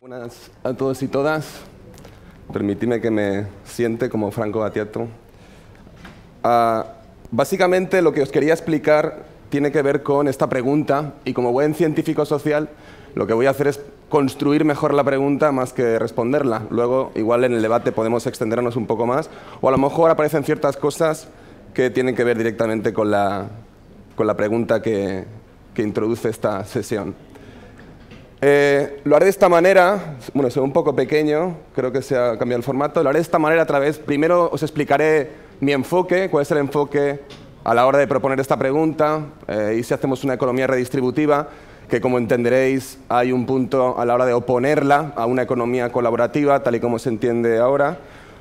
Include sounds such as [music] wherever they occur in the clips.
Buenas a todos y todas. Permitidme que me siente como Franco Battiato. Ah, básicamente lo que os quería explicar tiene que ver con esta pregunta y como buen científico social lo que voy a hacer es construir mejor la pregunta más que responderla. Luego, igual en el debate podemos extendernos un poco más o a lo mejor aparecen ciertas cosas que tienen que ver directamente con la, con la pregunta que, que introduce esta sesión. Eh, lo haré de esta manera, bueno, soy un poco pequeño, creo que se ha cambiado el formato, lo haré de esta manera a través, primero os explicaré mi enfoque, cuál es el enfoque a la hora de proponer esta pregunta eh, y si hacemos una economía redistributiva, que como entenderéis hay un punto a la hora de oponerla a una economía colaborativa, tal y como se entiende ahora.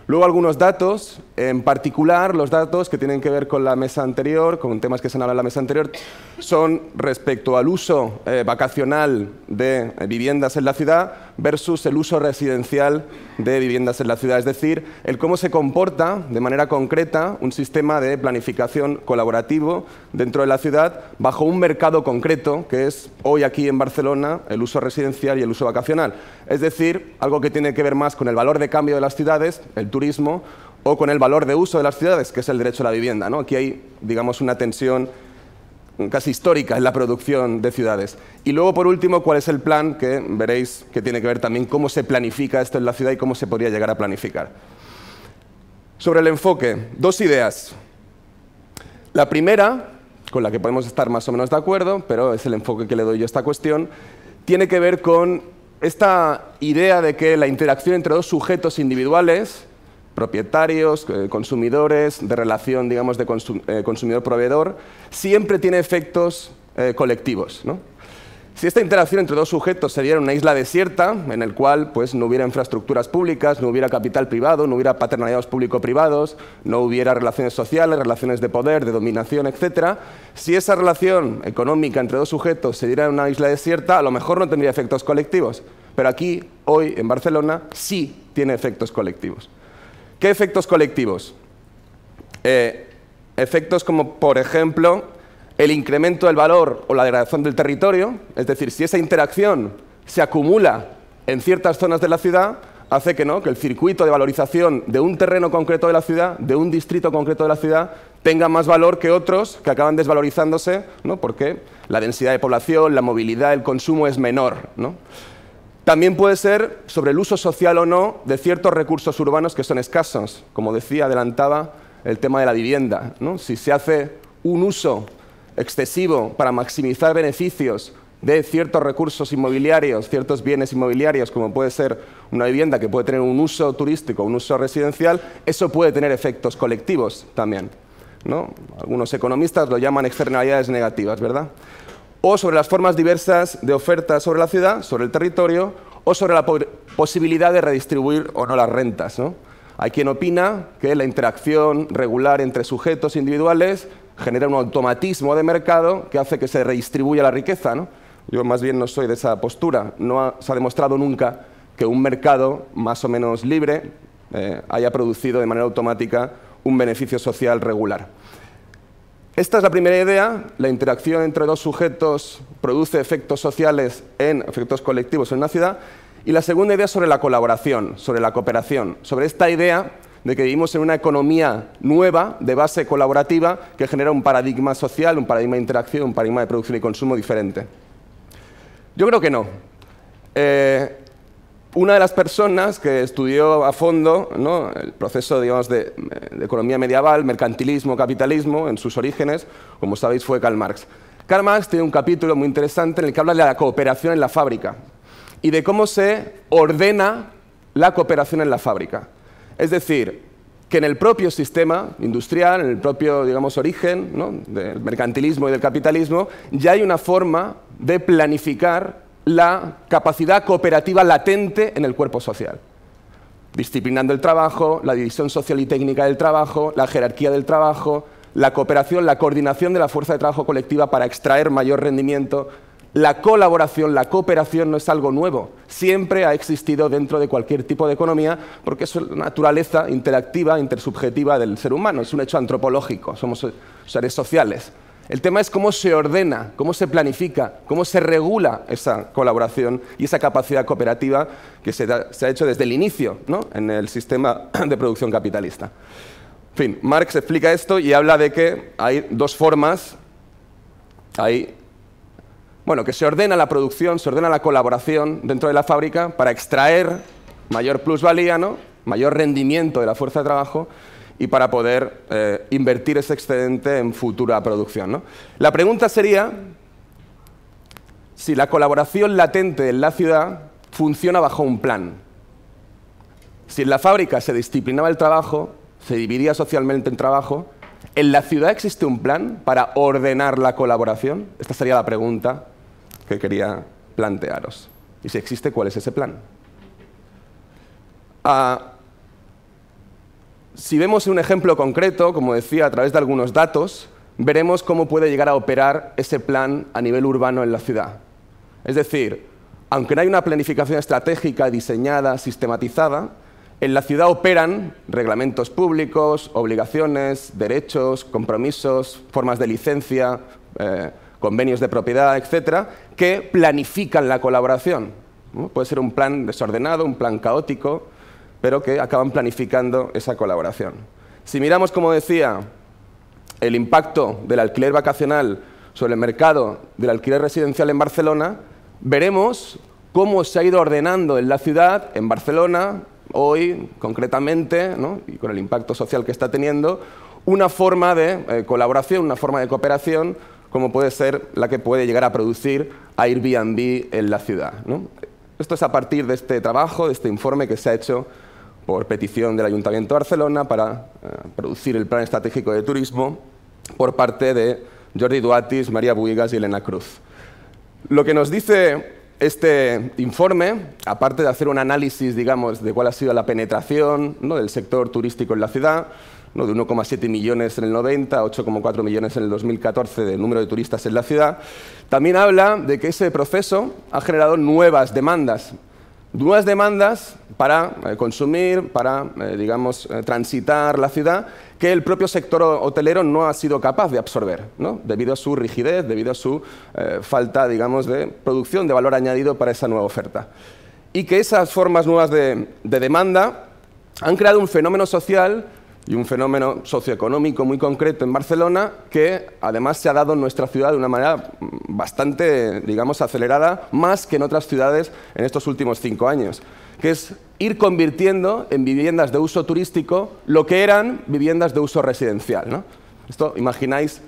Luego algunos datos, en particular los datos que tienen que ver con la mesa anterior, con temas que se han hablado en la mesa anterior, son respecto al uso eh, vacacional de eh, viviendas en la ciudad versus el uso residencial de viviendas en la ciudad, es decir, el cómo se comporta de manera concreta un sistema de planificación colaborativo dentro de la ciudad bajo un mercado concreto, que es hoy aquí en Barcelona el uso residencial y el uso vacacional. Es decir, algo que tiene que ver más con el valor de cambio de las ciudades, el turismo, o con el valor de uso de las ciudades, que es el derecho a la vivienda. ¿no? Aquí hay, digamos, una tensión casi histórica en la producción de ciudades. Y luego, por último, cuál es el plan, que veréis que tiene que ver también cómo se planifica esto en la ciudad y cómo se podría llegar a planificar. Sobre el enfoque, dos ideas. La primera, con la que podemos estar más o menos de acuerdo, pero es el enfoque que le doy yo a esta cuestión, tiene que ver con esta idea de que la interacción entre dos sujetos individuales propietarios, eh, consumidores, de relación, digamos, de eh, consumidor-proveedor, siempre tiene efectos eh, colectivos. Si esta interacción entre dos sujetos se diera en una isla desierta, en el cual pues, no hubiera infraestructuras públicas, no hubiera capital privado, no hubiera paternalidades público-privados, no hubiera relaciones sociales, relaciones de poder, de dominación, etc., si esa relación económica entre dos sujetos se diera en una isla desierta, a lo mejor no tendría efectos colectivos. Pero aquí, hoy, en Barcelona, sí tiene efectos colectivos. ¿Qué efectos colectivos? Eh, efectos como, por ejemplo, el incremento del valor o la degradación del territorio, es decir, si esa interacción se acumula en ciertas zonas de la ciudad, hace que, ¿no? que el circuito de valorización de un terreno concreto de la ciudad, de un distrito concreto de la ciudad, tenga más valor que otros que acaban desvalorizándose, ¿no? porque la densidad de población, la movilidad, el consumo es menor. ¿no? También puede ser sobre el uso social o no de ciertos recursos urbanos que son escasos. Como decía, adelantaba el tema de la vivienda. Si se hace un uso excesivo para maximizar beneficios de ciertos recursos inmobiliarios, ciertos bienes inmobiliarios, como puede ser una vivienda que puede tener un uso turístico, un uso residencial, eso puede tener efectos colectivos también. Algunos economistas lo llaman externalidades negativas, ¿verdad? O sobre las formas diversas de oferta sobre la ciudad, sobre el territorio, o sobre la posibilidad de redistribuir o no las rentas. Hay quien opina que la interacción regular entre sujetos individuales genera un automatismo de mercado que hace que se redistribuya la riqueza. Yo más bien no soy de esa postura. No se ha demostrado nunca que un mercado más o menos libre eh, haya producido de manera automática un beneficio social regular. Esta es la primera idea, la interacción entre dos sujetos produce efectos sociales en efectos colectivos en una ciudad. Y la segunda idea sobre la colaboración, sobre la cooperación, sobre esta idea de que vivimos en una economía nueva, de base colaborativa, que genera un paradigma social, un paradigma de interacción, un paradigma de producción y consumo diferente. Yo creo que no. Eh, una de las personas que estudió a fondo el proceso de, economía medieval, mercantilismo, capitalismo, en sus orígenes, como sabéis, fue Karl Marx. Karl Marx tiene un capítulo muy interesante en el que habla de la cooperación en la fábrica y de cómo se ordena la cooperación en la fábrica. Es decir, que en el propio sistema industrial, en el propio digamos, origen del mercantilismo y del capitalismo, ya hay una forma de planificar la capacidad cooperativa latente en el cuerpo social, disciplinando el trabajo, la división social y técnica del trabajo, la jerarquía del trabajo, la cooperación, la coordinación de la fuerza de trabajo colectiva para extraer mayor rendimiento, La colaboración, la cooperación no es algo nuevo. Siempre ha existido dentro de cualquier tipo de economía porque es la naturaleza interactiva, intersubjetiva del ser humano. Es un hecho antropológico. Somos seres sociales. El tema es cómo se ordena, cómo se planifica, cómo se regula esa colaboración y esa capacidad cooperativa que se, ha hecho desde el inicio en el sistema [clears throat] de producción capitalista. En fin, Marx explica esto y habla de que hay dos formas. Hay bueno, que se ordena la producción, se ordena la colaboración dentro de la fábrica para extraer mayor plusvalía, ¿no? mayor rendimiento de la fuerza de trabajo y para poder eh, invertir ese excedente en futura producción. La pregunta sería si la colaboración latente en la ciudad funciona bajo un plan. Si en la fábrica se disciplinaba el trabajo, se dividía socialmente el trabajo, ¿en la ciudad existe un plan para ordenar la colaboración? Esta sería la pregunta que quería plantearos. Y si existe, ¿cuál es ese plan? Ah, si vemos un ejemplo concreto, como decía, a través de algunos datos, veremos cómo puede llegar a operar ese plan a nivel urbano en la ciudad. Es decir, aunque no hay una planificación estratégica diseñada, sistematizada, en la ciudad operan reglamentos públicos, obligaciones, derechos, compromisos, formas de licencia, eh, convenios de propiedad, etcétera, que planifican la colaboración. Puede ser un plan desordenado, un plan caótico, pero que acaban planificando esa colaboración. Si miramos, como decía, el impacto del alquiler vacacional sobre el mercado del alquiler residencial en Barcelona, veremos cómo se ha ido ordenando en la ciudad, en Barcelona, hoy concretamente, y con el impacto social que está teniendo, una forma de eh, colaboración, una forma de cooperación como puede ser la que puede llegar a producir Airbnb en la ciudad. Esto es a partir de este trabajo, de este informe que se ha hecho por petición del Ayuntamiento de Barcelona para eh, producir el Plan Estratégico de Turismo por parte de Jordi Duatis, María Buigas y Elena Cruz. Lo que nos dice este informe, aparte de hacer un análisis, digamos, de cuál ha sido la penetración del sector turístico en la ciudad, de 1,7 millones en el 90, 8,4 millones en el 2014 de número de turistas en la ciudad, también habla de que ese proceso ha generado nuevas demandas. Nuevas demandas para eh, consumir, para, eh, digamos, eh, transitar la ciudad, que el propio sector hotelero no ha sido capaz de absorber, debido a su rigidez, debido a su falta, digamos, de producción de valor añadido para esa nueva oferta. Y que esas formas nuevas de demanda han creado un fenómeno social y un fenómeno socioeconómico muy concreto en Barcelona que además se ha dado en nuestra ciudad de una manera bastante, digamos, acelerada, más que en otras ciudades en estos últimos cinco años, que es ir convirtiendo en viviendas de uso turístico lo que eran viviendas de uso residencial. Esto, imagináis,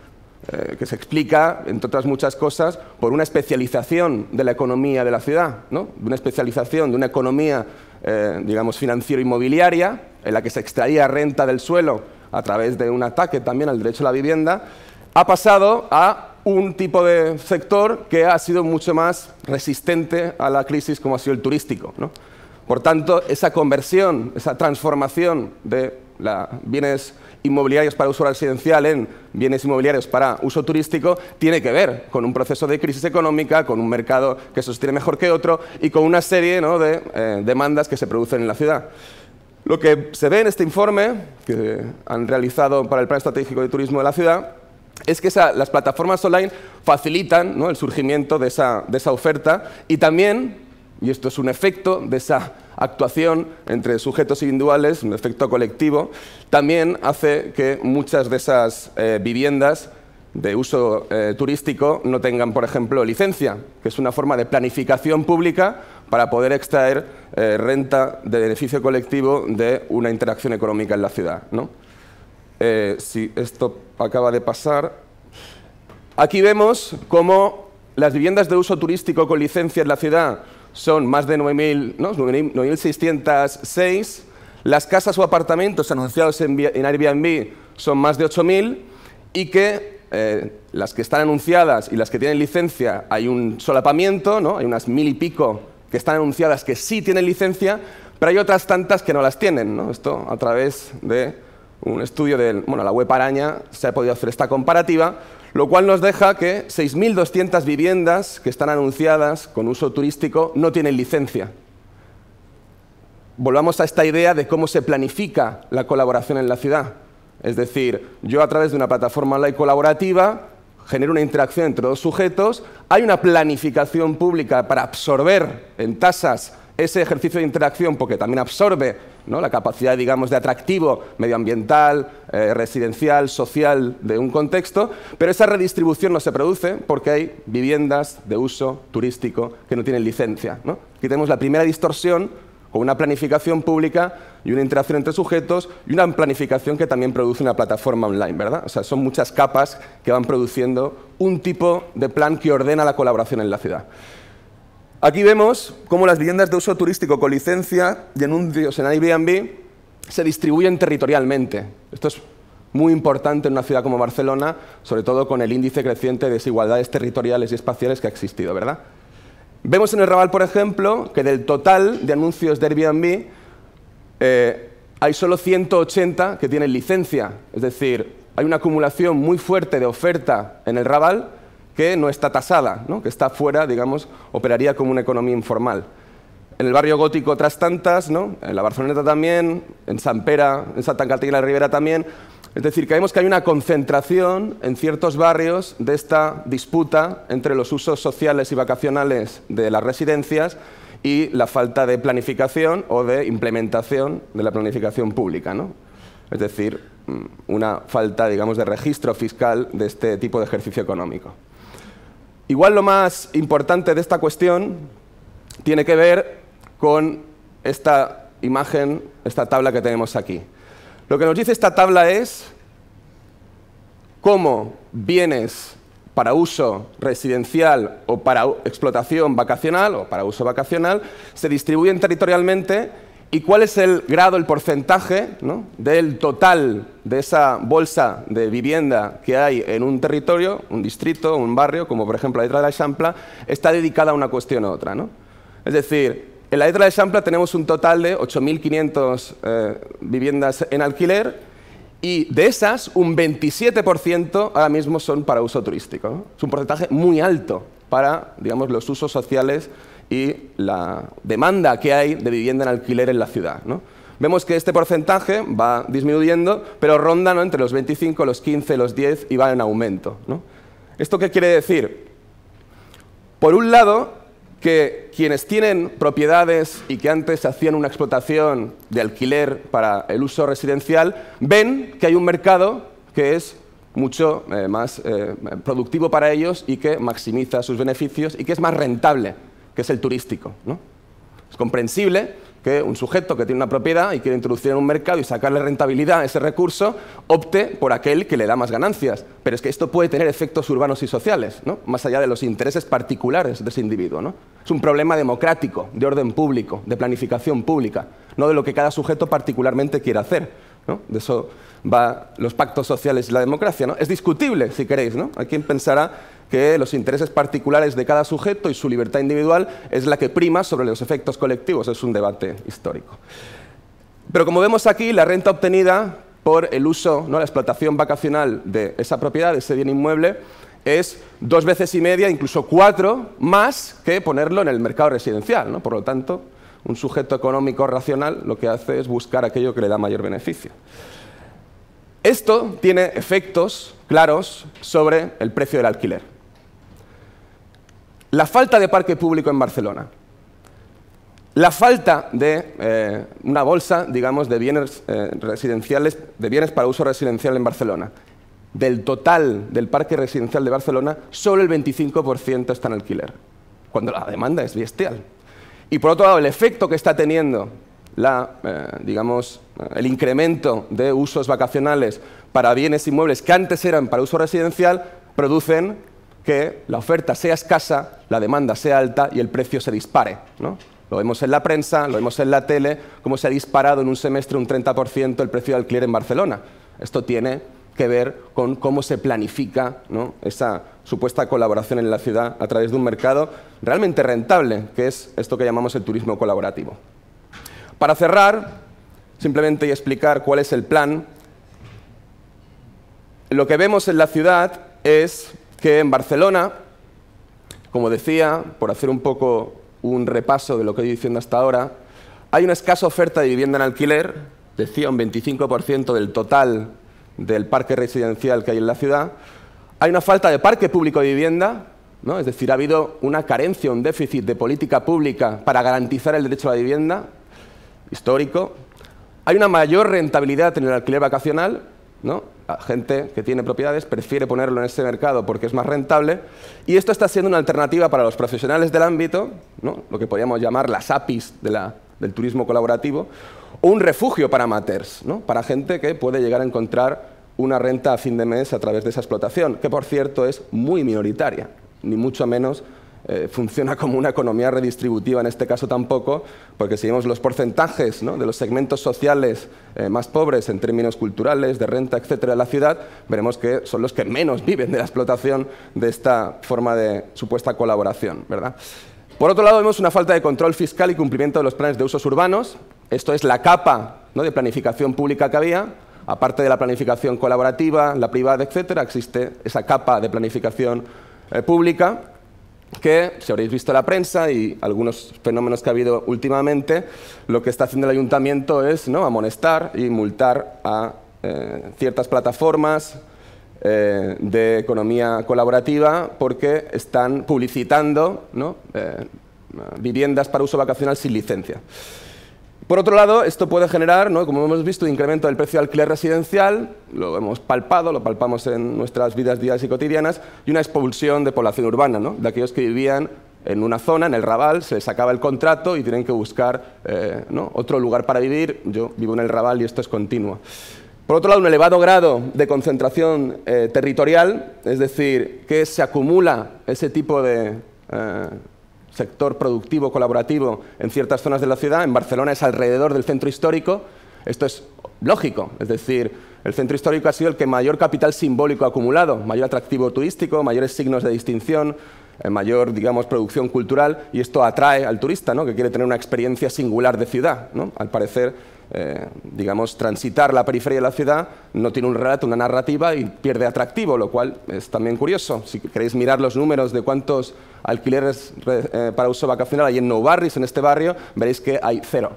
eh, que se explica, entre otras muchas cosas, por una especialización de la economía de la ciudad, ¿no? una especialización de una economía, eh, digamos, financiero-inmobiliaria, en la que se extraía renta del suelo a través de un ataque también al derecho a la vivienda, ha pasado a un tipo de sector que ha sido mucho más resistente a la crisis como ha sido el turístico. Por tanto, esa conversión, esa transformación de la bienes inmobiliarios para uso residencial en bienes inmobiliarios para uso turístico tiene que ver con un proceso de crisis económica, con un mercado que sostiene mejor que otro y con una serie de eh, demandas que se producen en la ciudad. Lo que se ve en este informe que han realizado para el Plan Estratégico de Turismo de la ciudad es que las plataformas online facilitan el surgimiento de esa, oferta y también, y esto es un efecto de esa actuación entre sujetos individuales, un efecto colectivo, también hace que muchas de esas eh, viviendas de uso eh, turístico no tengan, por ejemplo, licencia, que es una forma de planificación pública para poder extraer eh, renta de beneficio colectivo de una interacción económica en la ciudad. Eh, si esto acaba de pasar, aquí vemos cómo las viviendas de uso turístico con licencia en la ciudad son más de 9.606, las casas o apartamentos anunciados en, Airbnb son más de 8.000 y que eh, las que están anunciadas y las que tienen licencia hay un solapamiento, ¿no? hay unas mil y pico que están anunciadas que sí tienen licencia, pero hay otras tantas que no las tienen. Esto a través de un estudio de bueno, la web Araña, se ha podido hacer esta comparativa, lo cual nos deja que 6.200 viviendas que están anunciadas con uso turístico no tienen licencia. Volvamos a esta idea de cómo se planifica la colaboración en la ciudad. Es decir, yo a través de una plataforma online colaborativa genera una interacción entre dos sujetos, hay una planificación pública para absorber en tasas ese ejercicio de interacción, porque también absorbe la capacidad, digamos, de atractivo medioambiental, eh, residencial, social de un contexto, pero esa redistribución no se produce porque hay viviendas de uso turístico que no tienen licencia. Aquí tenemos la primera distorsión con una planificación pública y una interacción entre sujetos y una planificación que también produce una plataforma online, ¿verdad? O sea, son muchas capas que van produciendo un tipo de plan que ordena la colaboración en la ciudad. Aquí vemos cómo las viviendas de uso turístico con licencia y anuncios en Airbnb se distribuyen territorialmente. Esto es muy importante en una ciudad como Barcelona, sobre todo con el índice creciente de desigualdades territoriales y espaciales que ha existido, ¿verdad? Vemos en el Raval, por ejemplo, que del total de anuncios de Airbnb eh, hay solo 180 que tienen licencia. Es decir, hay una acumulación muy fuerte de oferta en el Raval que no está tasada, que está fuera, digamos, operaría como una economía informal. En el barrio gótico otras tantas, ¿no? en la Barceloneta también, en San Pera, en Santa Catarina de la Ribera también, es decir, que vemos que hay una concentración en ciertos barrios de esta disputa entre los usos sociales y vacacionales de las residencias y la falta de planificación o de implementación de la planificación pública. ¿no? Es decir, mm, una falta, digamos, de registro fiscal de este tipo de ejercicio económico. Igual lo más importante de esta cuestión tiene que ver con esta imagen, esta tabla que tenemos aquí. Lo que nos dice esta tabla es cómo bienes para uso residencial o para explotación vacacional o para uso vacacional se distribuyen territorialmente y cuál es el grado, el porcentaje del total de esa bolsa de vivienda que hay en un territorio, un distrito, un barrio, como por ejemplo la Isla de la Champla, está dedicada a una cuestión u otra. Es decir, en la isla de Champla tenemos un total de 8.500 eh, viviendas en alquiler y de esas un 27% ahora mismo son para uso turístico. Es un porcentaje muy alto para digamos, los usos sociales y la demanda que hay de vivienda en alquiler en la ciudad. Vemos que este porcentaje va disminuyendo, pero ronda entre los 25, los 15, los 10 y va en aumento. ¿Esto qué quiere decir? Por un lado, que quienes tienen propiedades y que antes hacían una explotación de alquiler para el uso residencial, ven que hay un mercado que es mucho eh, más eh, productivo para ellos y que maximiza sus beneficios y que es más rentable, que es el turístico. Es comprensible que un sujeto que tiene una propiedad y quiere introducir en un mercado y sacarle rentabilidad a ese recurso, opte por aquel que le da más ganancias. Pero es que esto puede tener efectos urbanos y sociales, más allá de los intereses particulares de ese individuo. Es un problema democrático, de orden público, de planificación pública, no de lo que cada sujeto particularmente quiere hacer. De eso va los pactos sociales y la democracia. Es discutible, si queréis. ¿no? Hay quien pensará que los intereses particulares de cada sujeto y su libertad individual es la que prima sobre los efectos colectivos. Es un debate histórico. Pero como vemos aquí, la renta obtenida por el uso, ¿no? la explotación vacacional de esa propiedad, de ese bien inmueble, es dos veces y media, incluso cuatro, más que ponerlo en el mercado residencial. Por lo tanto, un sujeto económico racional lo que hace es buscar aquello que le da mayor beneficio. Esto tiene efectos claros sobre el precio del alquiler. La falta de parque público en Barcelona. La falta de eh, una bolsa, digamos, de bienes eh, residenciales, de bienes para uso residencial en Barcelona. Del total del parque residencial de Barcelona, solo el 25% está en alquiler, cuando la demanda es bestial. Y por otro lado, el efecto que está teniendo la, eh, digamos, el incremento de usos vacacionales para bienes inmuebles que antes eran para uso residencial, producen que la oferta sea escasa, la demanda sea alta y el precio se dispare. Lo vemos en la prensa, lo vemos en la tele, cómo se ha disparado en un semestre un 30% el precio de alquiler en Barcelona. Esto tiene que ver con cómo se planifica esa supuesta colaboración en la ciudad a través de un mercado realmente rentable, que es esto que llamamos el turismo colaborativo. Para cerrar, simplemente y explicar cuál es el plan lo que vemos en la ciudad es que en Barcelona, como decía, por hacer un poco un repaso de lo que he diciendo hasta ahora, hay una escasa oferta de vivienda en alquiler, decía un 25% del total del parque residencial que hay en la ciudad. Hay una falta de parque público de vivienda, ¿no? es decir, ha habido una carencia, un déficit de política pública para garantizar el derecho a la vivienda, histórico. Hay una mayor rentabilidad en el alquiler vacacional, ¿no? La gente que tiene propiedades prefiere ponerlo en ese mercado porque es más rentable y esto está siendo una alternativa para los profesionales del ámbito, ¿no? lo que podríamos llamar las APIs del turismo colaborativo, o un refugio para amateurs, ¿no? para gente que puede llegar a encontrar una renta a fin de mes a través de esa explotación, que por cierto es muy minoritaria, ni mucho menos eh, funciona como una economía redistributiva en este caso tampoco, porque si vemos los porcentajes de los segmentos sociales eh, más pobres en términos culturales, de renta, etcétera, de la ciudad, veremos que son los que menos viven de la explotación de esta forma de supuesta colaboración. ¿verdad? Por otro lado, vemos una falta de control fiscal y cumplimiento de los planes de usos urbanos. Esto es la capa de planificación pública que había. Aparte de la planificación colaborativa, la privada, etcétera, existe esa capa de planificación eh, pública que, si habréis visto la prensa y algunos fenómenos que ha habido últimamente, lo que está haciendo el ayuntamiento es amonestar y multar a eh, ciertas plataformas eh, de economía colaborativa porque están publicitando eh, viviendas para uso vacacional sin licencia. Por otro lado, esto puede generar, como hemos visto, un incremento del precio del alquiler residencial, lo hemos palpado, lo palpamos en nuestras vidas diarias y cotidianas, y una expulsión de población urbana, de aquellos que vivían en una zona, en el Raval, se les acaba el contrato y tienen que buscar eh, otro lugar para vivir. Yo vivo en el Raval y esto es continuo. Por otro lado, un elevado grado de concentración eh, territorial, es decir, que se acumula ese tipo de eh, sector productivo colaborativo en ciertas zonas de la ciudad. En Barcelona es alrededor del centro histórico. Esto es lógico, es decir, el centro histórico ha sido el que mayor capital simbólico ha acumulado, mayor atractivo turístico, mayores signos de distinción, eh, mayor, digamos, producción cultural, y esto atrae al turista, ¿no? que quiere tener una experiencia singular de ciudad. ¿no? Al parecer, eh, digamos, transitar la periferia de la ciudad no tiene un relato, una narrativa y pierde atractivo, lo cual es también curioso. Si queréis mirar los números de cuántos alquileres eh, para uso vacacional hay en Nou Barris, en este barrio, veréis que hay cero.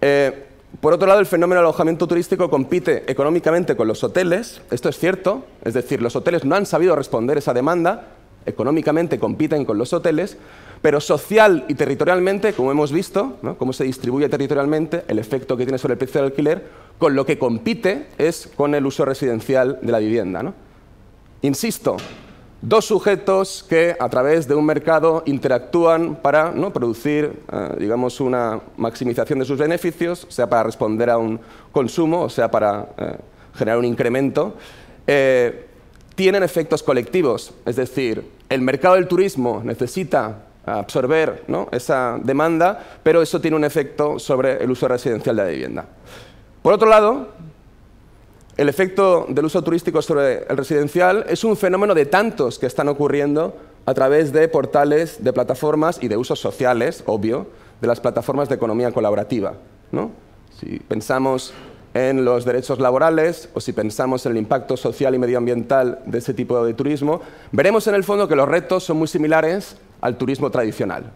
Eh, por otro lado, el fenómeno del alojamiento turístico compite económicamente con los hoteles. Esto es cierto, es decir, los hoteles no han sabido responder esa demanda, económicamente compiten con los hoteles, pero social y territorialmente, como hemos visto, cómo se distribuye territorialmente, el efecto que tiene sobre el precio del alquiler, con lo que compite es con el uso residencial de la vivienda. Insisto, dos sujetos que a través de un mercado interactúan para producir, eh, digamos, una maximización de sus beneficios, sea para responder a un consumo, o sea para eh, generar un incremento. Eh, tienen efectos colectivos, es decir, el mercado del turismo necesita absorber esa demanda, pero eso tiene un efecto sobre el uso residencial de la vivienda. Por otro lado, el efecto del uso turístico sobre el residencial es un fenómeno de tantos que están ocurriendo a través de portales, de plataformas y de usos sociales, obvio, de las plataformas de economía colaborativa. Si pensamos en los derechos laborales o si pensamos en el impacto social y medioambiental de ese tipo de turismo, veremos en el fondo que los retos son muy similares al turismo tradicional.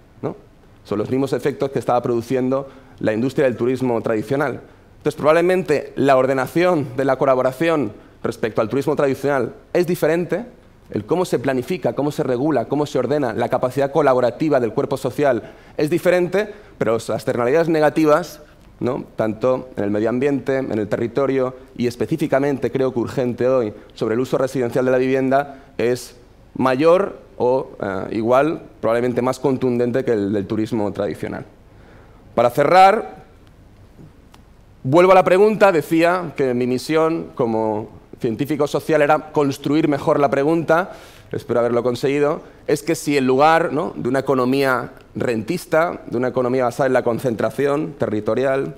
Son los mismos efectos que estaba produciendo la industria del turismo tradicional. Entonces, probablemente la ordenación de la colaboración respecto al turismo tradicional es diferente, el cómo se planifica, cómo se regula, cómo se ordena la capacidad colaborativa del cuerpo social es diferente, pero las externalidades negativas tanto en el medio ambiente, en el territorio y específicamente, creo que urgente hoy, sobre el uso residencial de la vivienda, es mayor o eh, igual, probablemente más contundente que el del turismo tradicional. Para cerrar, vuelvo a la pregunta, decía que mi misión como científico social era construir mejor la pregunta, espero haberlo conseguido, es que si en lugar de una economía rentista, de una economía basada en la concentración territorial,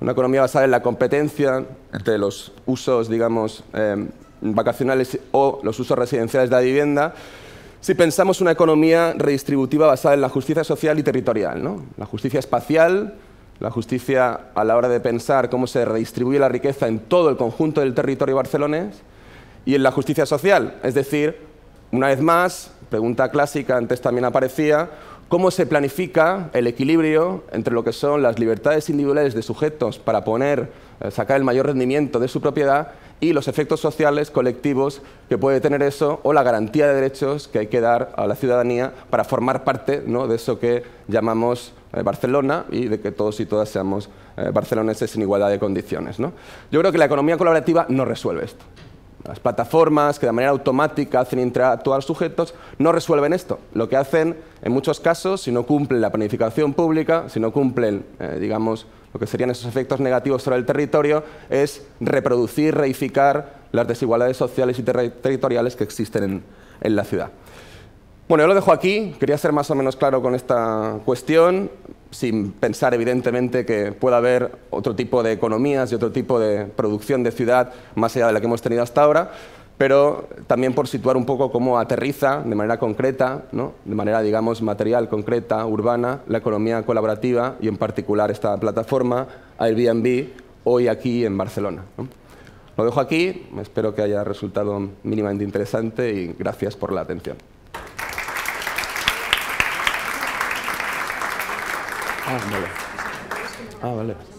una economía basada en la competencia entre los usos, digamos, em, vacacionales o los usos residenciales de la vivienda, si pensamos una economía redistributiva basada en la justicia social y territorial, la justicia espacial, la justicia a la hora de pensar cómo se redistribuye la riqueza en todo el conjunto del territorio barcelonés, y en la justicia social. Es decir, una vez más, pregunta clásica, antes también aparecía, cómo se planifica el equilibrio entre lo que son las libertades individuales de sujetos para poner, eh, sacar el mayor rendimiento de su propiedad y los efectos sociales colectivos que puede tener eso o la garantía de derechos que hay que dar a la ciudadanía para formar parte de eso que llamamos eh, Barcelona y de que todos y todas seamos eh, barceloneses en igualdad de condiciones. Yo creo que la economía colaborativa no resuelve esto. Las plataformas que de manera automática hacen interactuar sujetos no resuelven esto. Lo que hacen, en muchos casos, si no cumplen la planificación pública, si no cumplen, eh, digamos, lo que serían esos efectos negativos sobre el territorio, es reproducir, reificar las desigualdades sociales y territoriales que existen en la ciudad. Bueno, yo lo dejo aquí. Quería ser más o menos claro con esta cuestión, sin pensar evidentemente que pueda haber otro tipo de economías y otro tipo de producción de ciudad más allá de la que hemos tenido hasta ahora, pero también por situar un poco cómo aterriza de manera concreta, de manera, digamos, material, concreta, urbana, la economía colaborativa y en particular esta plataforma Airbnb hoy aquí en Barcelona. Lo dejo aquí, espero que haya resultado mínimamente interesante y gracias por la atención. Ah, vale. Ah, vale.